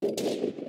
you